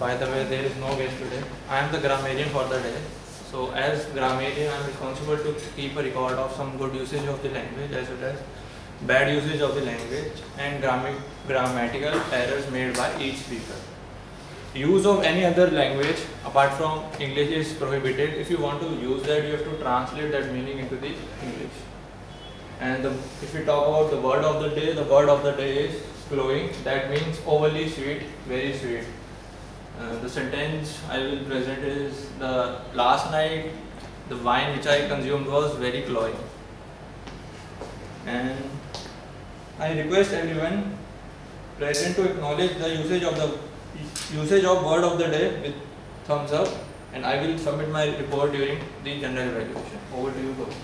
by the way, there is no guest today. I am the grammarian for the day. So, as grammarian, I am responsible to keep a record of some good usage of the language as well as bad usage of the language and grammatical errors made by each speaker. Use of any other language apart from English is prohibited. If you want to use that, you have to translate that meaning into the English. And the, if we talk about the word of the day, the word of the day is cloying. That means overly sweet, very sweet. Uh, the sentence I will present is the last night the wine which I consumed was very cloying. And I request everyone present to acknowledge the usage of the usage of word of the day with thumbs up and I will submit my report during the general evaluation. Over to you, Gaurav.